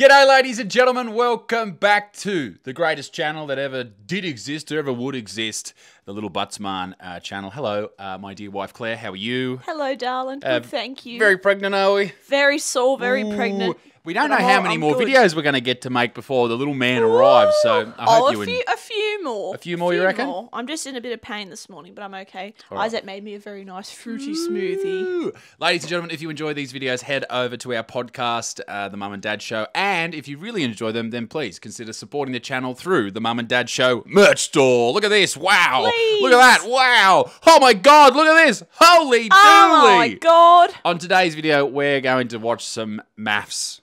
G'day, ladies and gentlemen. Welcome back to the greatest channel that ever did exist or ever would exist, the Little Buttsmarn uh, channel. Hello, uh, my dear wife Claire. How are you? Hello, darling. Good, Uh, thank you. Very pregnant, are we? Very sore, very Ooh, pregnant. We don't But know I'm how all- many I'm more good. videos we're going to get to make before the little man arrives. So I oh, hope a you. few, a few more. A few more, you reckon? more. I'm just in a bit of pain this morning, but I'm okay. right. Isaac made me a very nice fruity smoothie. Ladies and gentlemen, if you enjoy these videos, head over to our podcast, uh, The Mum and Dad Show. And if you really enjoy them, then please consider supporting the channel through the Mum and Dad Show merch store. Look at this. Wow. Look at that. Wow. Oh my God. Look at this. Holy Oh my god! On today's video, we're going to watch some MAFS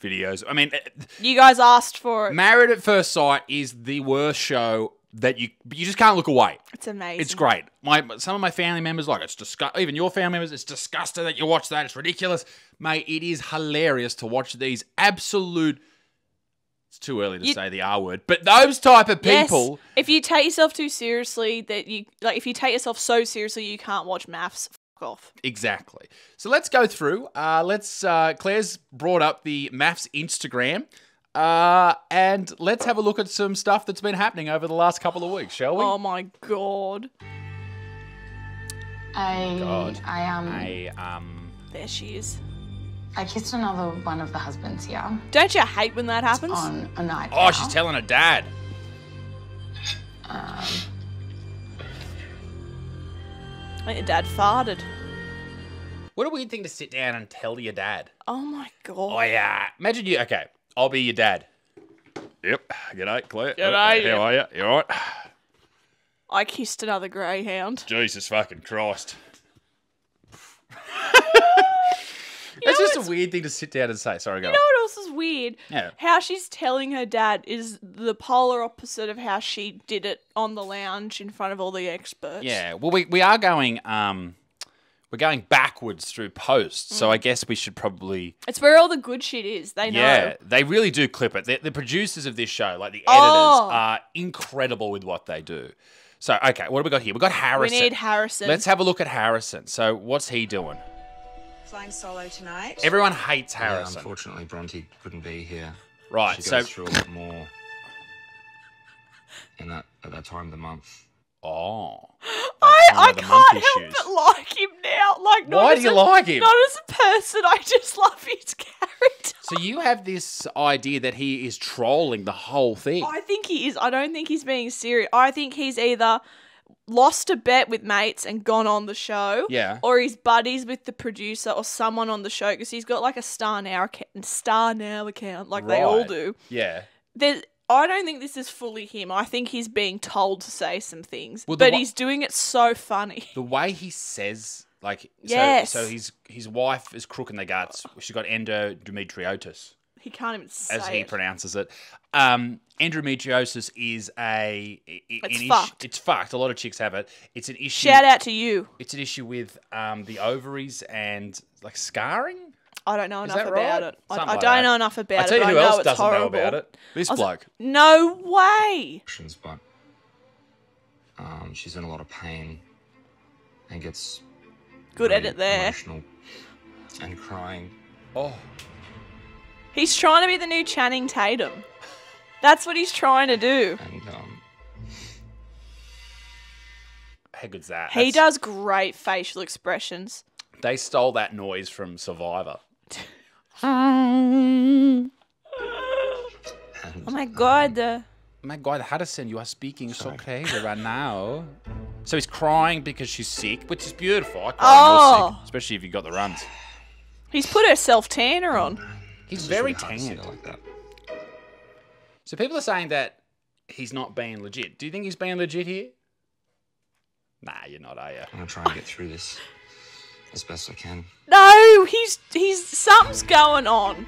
videos. I mean, uh, You guys asked for it. Married at First Sight is the worst show that you you just can't look away. It's amazing. It's great. My some of my family members like it's disgusting. Even your family members, it's disgusting that you watch that. It's ridiculous, mate. It is hilarious to watch these absolute. It's too early to You- say the R word, but those type of Yes. people. If you take yourself too seriously, that you like, if you take yourself so seriously, you can't watch MAFS. Fuck off. Exactly. So let's go through. Uh, let's. Uh, Claire's brought up the MAFS Instagram. Uh, and let's have a look at some stuff that's been happening over the last couple of weeks, shall we? Oh my god! I God. I um I um. There she is. I kissed another one of the husbands here Don't you hate when that happens? on a night. Oh, out. she's telling her dad. I think your dad farted. What a weird thing to sit down and tell your dad. Oh my god. Oh yeah. Imagine you. Okay, I'll be your dad. Yep. G'day, Claire. G'day, oh, How are you? You alright? I kissed another greyhound. Jesus fucking Christ. You That's just a weird thing to sit down and say. Sorry, go. You know what else is weird? Yeah. How she's telling her dad is the polar opposite of how she did it on the lounge in front of all the experts. Yeah. Well, we, we are going um, we're going backwards through posts, so I guess we should probably It's where all the good shit is. They know. yeah. They really do clip it. The, the producers of this show, like the editors, Oh. are incredible with what they do. So okay, what have we got here? We got Harrison. We need Harrison. Let's have a look at Harrison. So what's he doing? Flying solo tonight. Everyone hates Yeah, Harrison. unfortunately, Bronte couldn't be here. right. She So goes through a lot more in that at that time of the month. oh. I, I can't help issues. but like him now. Like, not Why do you a- like him? Not as a person. I just love his character. So you have this idea that he is trolling the whole thing. I think he is. I don't think he's being serious. I think he's either lost a bet with mates and gone on the show. Yeah. Or he's buddies with the producer or someone on the show because he's got like a StarNow account, StarNow account, like they all do. Yeah. There's, I don't think this is fully him. I think he's being told to say some things, Well, but wa- he's doing it so funny. The way he says, like, Yes. so, so his his wife is crook in the guts. She's got endometriosis, He can't even say as he it. pronounces it. Um, endometriosis is a It's an issue- fucked. It's fucked. A lot of chicks have it. It's an issue. Shout out to you. It's an issue with um, the ovaries and like scarring. I don't know Is enough about right? it. I, Something I like don't that. know enough about it. I tell you who know else it's doesn't horrible. know about it. This I was- bloke. No way. Options, But um, she's in a lot of pain and gets Good very edit there. emotional and crying. Oh, He's trying to be the new Channing Tatum. That's what he's trying to do. And um, how good's that? He That's- does great facial expressions. They stole that noise from Survivor. and Oh my god. uh, My God, Harrison, you are speaking so crazy right now. So he's crying because she's sick, which is beautiful. I cry when you're Oh. sick, especially if you got the runs. He's put her self tanner on. He's very really hard tanned. like that. So people are saying that he's not being legit. Do you think he's being legit here? Nah, you're not, are you? I'm gonna try and get through this as best I can. No, he's he's something's going on.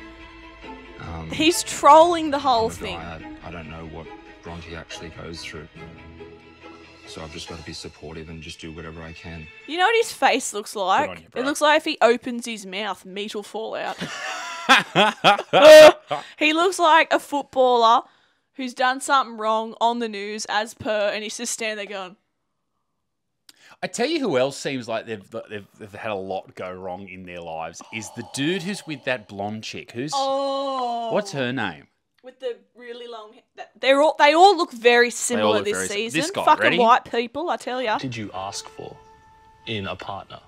Um, He's trolling the whole thing. I, I don't know what Bronte actually goes through. So I've just got to be supportive and just do whatever I can. You know what his face looks like? you, it looks like if he opens his mouth, meat will fall out. he looks like a footballer who's done something wrong on the news as per, and he's just standing there going, I tell you who else seems like they've, they've they've had a lot go wrong in their lives is the dude who's with that blonde chick. Who's Oh, what's her name? with the really long? hair. They're all they all look very similar look this very season. this guy, Fucking ready? white people, I tell ya. did you ask for in a partner?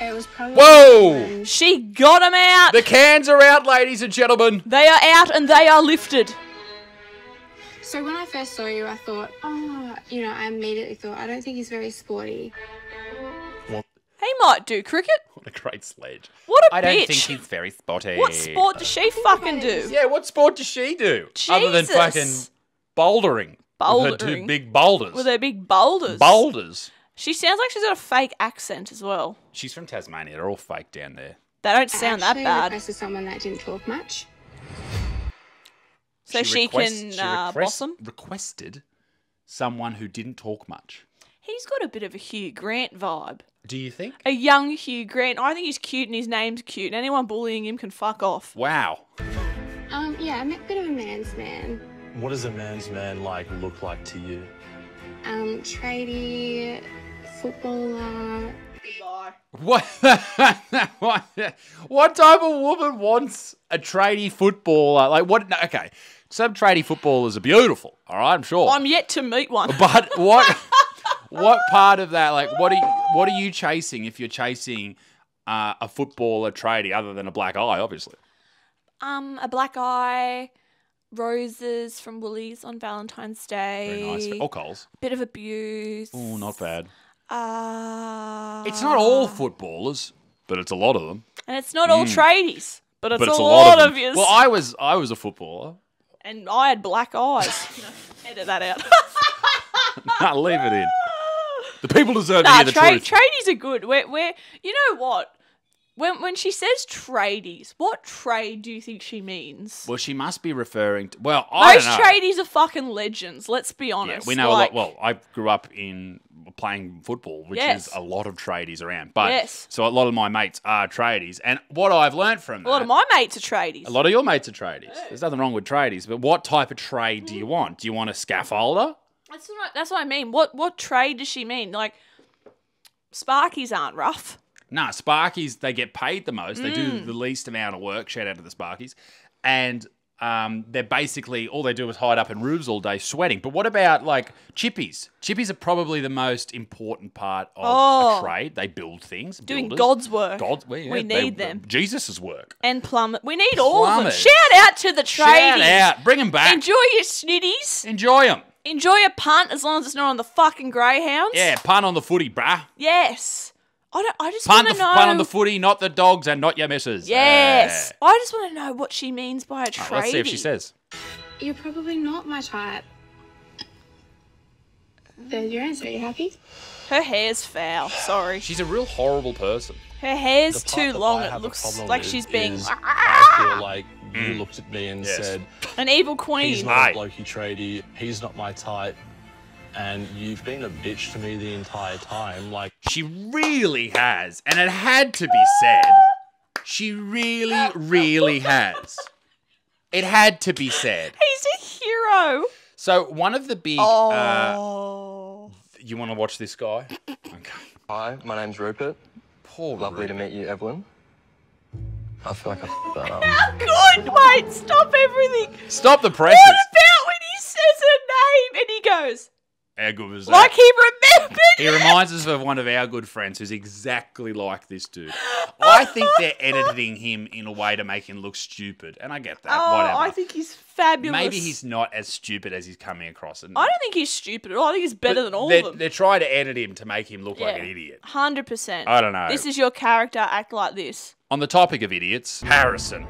It was probably. Whoa! She got him out. The cans are out, ladies and gentlemen. They are out and they are lifted. So when I first saw you, I thought, oh, you know, I immediately thought, I don't think he's very sporty. He might do cricket. What a great sledge. What a I don't think he's very sporty. What sport does she fucking do? Yeah, what sport does she do other than fucking bouldering? With her two Bouldering. big boulders. With her big boulders. boulders. She sounds like she's got a fake accent as well. She's from Tasmania. They're all fake down there. They don't I sound that actually bad. requested someone that didn't talk much. So she, request- can she uh, request- boss him. Requested someone who didn't talk much. He's got a bit of a Hugh Grant vibe. Do you think? A young Hugh Grant. I think he's cute and his name's cute. And anyone bullying him can fuck off. Wow. Um, yeah, I'm a bit of a man's man. What does a man's man like look like to you? Um, tradie, footballer. What? what? What type of woman wants a tradie footballer? Like what? no, Okay, some tradie footballers are beautiful. All right, I'm sure. I'm yet to meet one. But what? what part of that? Like, what are you, what are you chasing if you're chasing uh, a footballer tradie other than a black eye? Obviously. Um, a black eye, roses from Woolies on Valentine's Day. Very nice. Or Coles. Bit of abuse. Oh, not bad. Uh, It's not all footballers, but it's a lot of them. and it's not all tradies, but it's, But it's a, lot, lot of, you. Well, I was I was a footballer. and I had black eyes. No, edit that out. Nah, leave it in. The people deserve to hear the tra- truth. tradies are good. We're, we're, you know what? When when she says tradies, what trade do you think she means? well, she must be referring to. Well, I Most don't know. tradies are fucking legends. Let's be Yeah, honest. we know like, a lot. Well, I grew up in playing football, which Yes. is a lot of tradies around. But Yes. so a lot of my mates are tradies, and what I've learned from a lot of my mates are tradies. a lot of your mates are tradies. There's nothing wrong with tradies, but what type of trade do you want? Do you want a scaffolder? That's what I, that's what I mean. What what trade does she mean? Like Sparkies aren't rough. Nah, Sparkies, they get paid the most. They Mm. do the least amount of work. Shout out to the Sparkies. And um, they're basically, all they do is hide up in roofs all day sweating. But what about like chippies? Chippies are probably the most important part of Oh. a trade. They build things. Doing builders. God's work. God's, well, yeah, We they- need them. Jesus' work. And plumber. We need all of them. Shout out to the tradies. Shout out. Bring them back. Enjoy your snitties. Enjoy them. Enjoy a punt as long as it's not on the fucking greyhounds. Yeah, punt on the footy, bruh. Yes. I don't. I just Punt want the, to know. punt on the footy, not the dogs and not your missus. Yes. Yeah. I just want to know what she means by a tradie. Alright, let's see if she says. You're probably not my type. There's your answer. Are you happy? Her hair's foul. Sorry. She's a real horrible person. Her hair's too long. It looks like she's being is I feel like you looked at me and Mm. Yes. said, an evil queen." "He's queen. not Mate. a blokey tradie. He's not my type." And you've been a bitch to me the entire time. Like, She really has, and it had to be said. She really, really has. It had to be said. He's a hero. So one of the big. Uh, Oh. you want to watch this guy? Okay. Hi, my name's Rupert. Paul. Lovely to meet you, Evelyn. I feel like I f***ed that up. How good, mate. Stop everything. Stop the presses. What about when he says her name and he goes, How good was that? like he remembered? He reminds us of one of our good friends who's exactly like this dude. I think they're editing him in a way to make him look stupid, and I get that. Oh, whatever. I think he's fabulous. Maybe he's not as stupid as he's coming across. And I don't think he's stupid at all. I think he's better than all of them. They're trying to edit him to make him look like an idiot. Hundred percent. I don't know. This is your character. Act like this. On the topic of idiots, Harrison.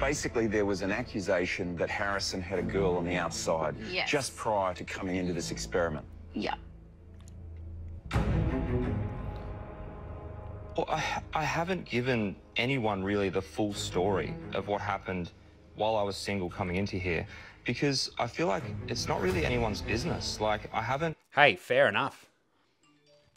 Basically, there was an accusation that Harrison had a girl on the outside Yes. just prior to coming into this experiment. Yeah. Well, I, I haven't given anyone really the full story of what happened while I was single coming into here because I feel like it's not really anyone's business. Like, I haven't Hey, fair enough.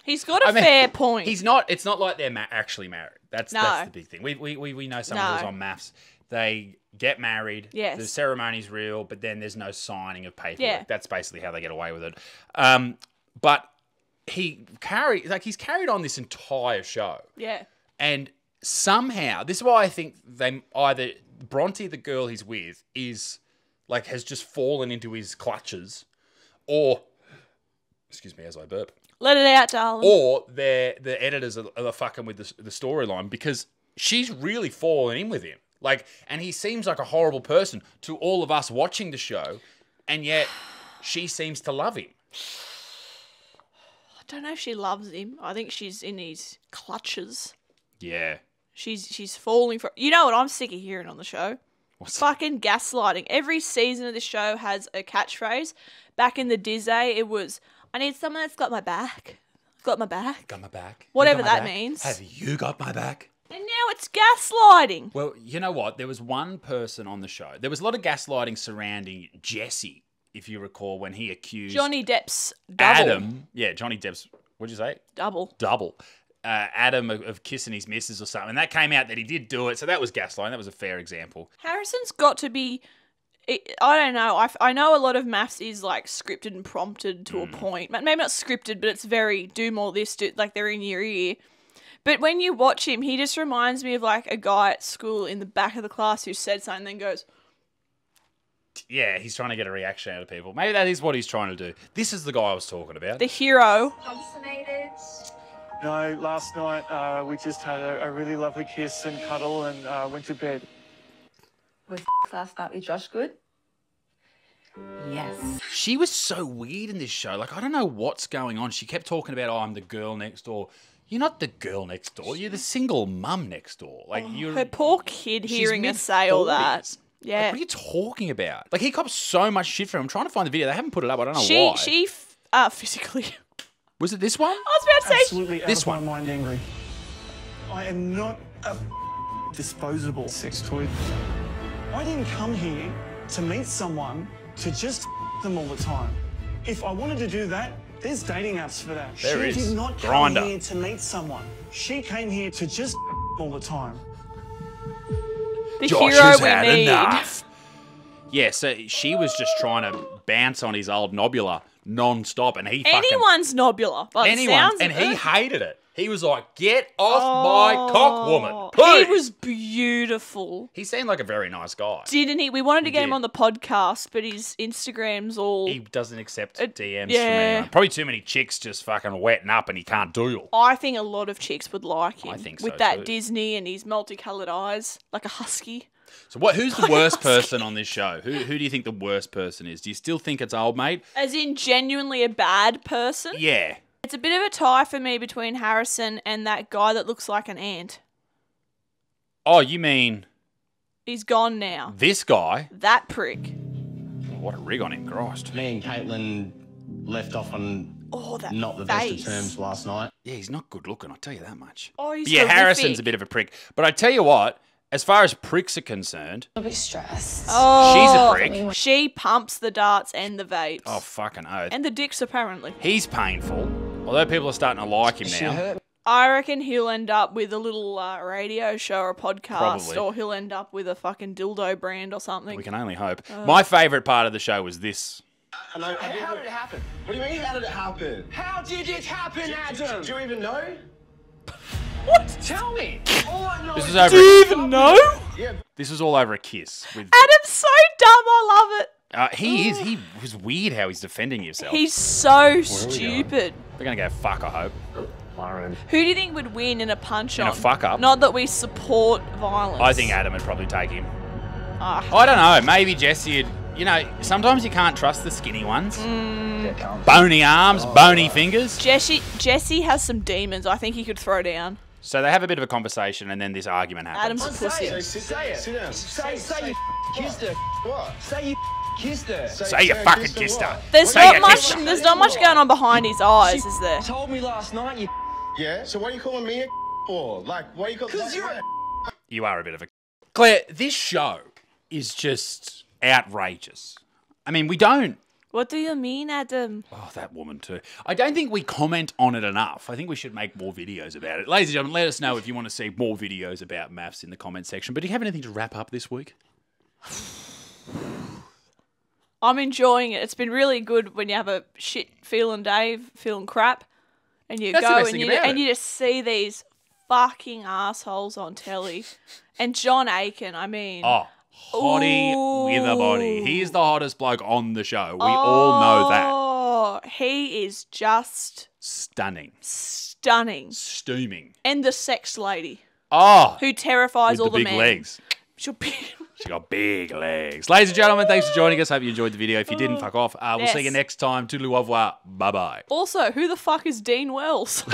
He's got a I mean, fair point. He's not. It's not like they're ma- actually married. That's No. that's the big thing. We we, we, we know someone of those No. on MAFS. They get married. Yes. The ceremony's real, but then there's no signing of paperwork. Yeah. That's basically how they get away with it. Um, but he carry like he's carried on this entire show, Yeah. and somehow this is why I think they either Bronte, the girl he's with, is like has just fallen into his clutches, or excuse me as I burp, Let it out, darling. or they're the editors are, are fucking with the, the storyline because she's really fallen in with him. Like, and he seems like a horrible person to all of us watching the show, and yet she seems to love him. I don't know if she loves him. I think she's in his clutches. Yeah. She's she's falling for. You know what I'm sick of hearing on the show? What's Fucking gaslighting. Every season of the show has a catchphrase. Back in the Disney, it was, "I need someone that's got my back, got my back." got my back? Whatever my that back? means. Have you got my back? And now it's gaslighting. Well, you know what? There was one person on the show. There was a lot of gaslighting surrounding Jesse, if you recall, when he accused Johnny Depp's double. Adam. Yeah, Johnny Depp's. What'd you say? Double. double. Uh, Adam of, of kissing his missus or something. And that came out that he did do it. So that was gaslighting. That was a fair example. Harrison's got to be. I don't know. I, I know a lot of MAFS is like scripted and prompted to a point. Ma- Maybe not scripted, but it's very do more this, do like they're in your ear. But when you watch him, he just reminds me of like a guy at school in the back of the class who said something, and then goes, Yeah, he's trying to get a reaction out of people. Maybe that is what he's trying to do. This is the guy I was talking about. "The hero." No, last night uh, we just had a, a really lovely kiss and cuddle and uh, went to bed. Was last night with Josh good? Yes. She was so weird in this show. Like, I don't know what's going on. She kept talking about, oh, I'm the girl next door. You're not the girl next door. You're the single mum next door. Like, you're. Her poor kid she's hearing her say all that. mid-forties. Yeah. Like, what are you talking about? Like, he cops so much shit from him. I'm trying to find the video. They haven't put it up. I don't know she why. she f- uh physically. Was it this one? I was about to say Absolutely out This of one. my mind angry. I am not a disposable sex toy. I didn't come here to meet someone to just them all the time. If I wanted to do that, there's dating apps for that. There she is. did not come Grindr. here to meet someone. She came here to just all the time. the Josh hero has we had need. enough. Yeah, so she was just trying to bounce on his old nobula non-stop, and he fucking Anyone's nobula. By the anyone, sounds and he hated it. He was like, "Get off my cock, woman!" Oh, Please. He was beautiful. He seemed like a very nice guy. Didn't he? We wanted to get him on the podcast, but his Instagram's all. He doesn't accept Uh, DMs from yeah. anyone. Probably too many chicks just fucking wetting up, and he can't deal. I think a lot of chicks would like him. I think so with that too. Disney and his multicolored eyes, like a husky. So, what? Who's the worst person on this show? Who Who do you think the worst person is? Do you still think it's old mate? As in, genuinely a bad person. Yeah. It's a bit of a tie for me between Harrison and that guy that looks like an ant. Oh, you mean He's gone now. this guy? That prick. What a rig on him, Christ. Me and Caitlin left off on Oh, that not the face. best of terms last night. Yeah, he's not good looking. I'll tell you that much. Oh, he's yeah, horrific. Harrison's a bit of a prick. But I tell you what, as far as pricks are concerned, A bit stressed. Oh, she's a oh. prick. She pumps the darts and the vapes. Oh, fucking oath. And the dicks, apparently. He's painful. Although people are starting to like him now. I reckon he'll end up with a little uh, radio show or podcast, Probably. or he'll end up with a fucking dildo brand or something. We can only hope. Oh. My favourite part of the show was this. Hello, how did it happen? What do you mean, how did it happen? How did it happen, Adam? Do, you even know? What? Tell me. All I know This is was over. Do you even know? Yeah, This was all over a kiss. With Adam's so dumb. I love it. Uh, he is. He was weird how he's defending himself. He's so stupid. We're gonna go fuck. I hope. Who do you think would win in a punch In a on? fuck up? Not that we support violence. I think Adam would probably take him. Ah. I don't know. Maybe Jesse would. You know, sometimes you can't trust the skinny ones. Mm. Bony arms, bony fingers. Jesse Jesse has some demons. I think he could throw down. So they have a bit of a conversation, and then this argument happens. Adam's a pussy. Say, it. say it. Sit down. Say, say you kissed her. What? Say you kissed her. Say you fucking kissed her. There's Say not much. her. There's not much going on behind his eyes, is there? told me last night you. Yeah, so what are you calling me a for? Like, what are you calling? Because you're a. You are a bit of a. Claire, this show is just outrageous. I mean, we don't. What do you mean, Adam? Oh, that woman too. I don't think we comment on it enough. I think we should make more videos about it. Ladies and gentlemen, let us know if you want to see more videos about MAFS in the comment section. But do you have anything to wrap up this week? I'm enjoying it. It's been really good when you have a shit feeling day, feeling crap, and you That's go and you and you just see these fucking assholes on telly. And John Aiken, I mean, Oh, hottie with a body. He is the hottest bloke on the show. We all know that. Oh, he is just Stunning. stunning. Steaming. And the sex lady Oh, who terrifies all the big men. legs. She'll be- She got big legs. Ladies and gentlemen, thanks for joining us. Hope you enjoyed the video. If you didn't, fuck off. Uh, we'll see you next time. Toodaloo au revoir. Bye bye. Also, who the fuck is Dean Wells?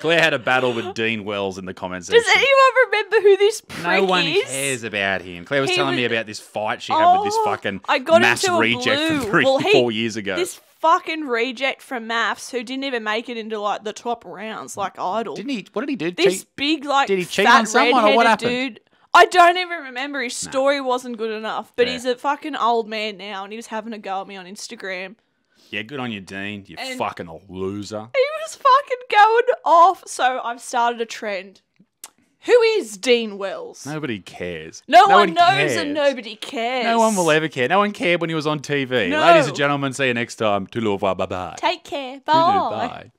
Claire had a battle with Dean Wells in the comments Does section. anyone remember who this prick No one is? cares about him. Claire was He telling me was- about this fight she had with this Oh, fucking I got mass into a reject blue. from three, well, he, four years ago. This fucking reject from MAFS who didn't even make it into like the top rounds, like Idol. Didn't he? What did he do? This Cheat? big like Did he cheat fat on someone, or what happened? dude. I don't even remember. His story wasn't good enough, but Yeah. he's a fucking old man now, and he was having a go at me on Instagram. Yeah, good on you, Dean. You And- fucking a loser. He was fucking going off. So I've started a trend. Who is Dean Wells? Nobody cares. No, one, knows cares. and nobody cares. No one will ever care. No one cared when he was on TV. No. Ladies and gentlemen, see you next time. Toodaloo revoir. Bye bye. Take care. Toodaloo, Bye. Bye.